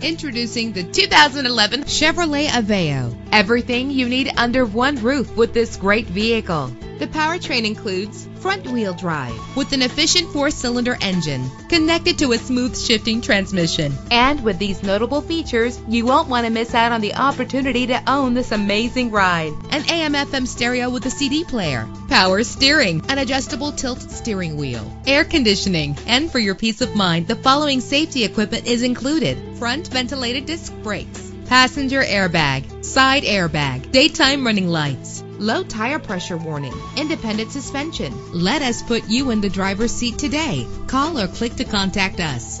Introducing the 2011 Chevrolet Aveo. Everything you need under one roof with this great vehicle. The powertrain includes front-wheel drive with an efficient four-cylinder engine connected to a smooth shifting transmission. And with these notable features, you won't want to miss out on the opportunity to own this amazing ride. An AM/FM stereo with a CD player, power steering, an adjustable tilt steering wheel, air conditioning, and for your peace of mind, the following safety equipment is included: front ventilated disc brakes, passenger airbag, side airbag, daytime running lights low tire pressure warning, independent suspension. Let us put you in the driver's seat today. Call or click to contact us.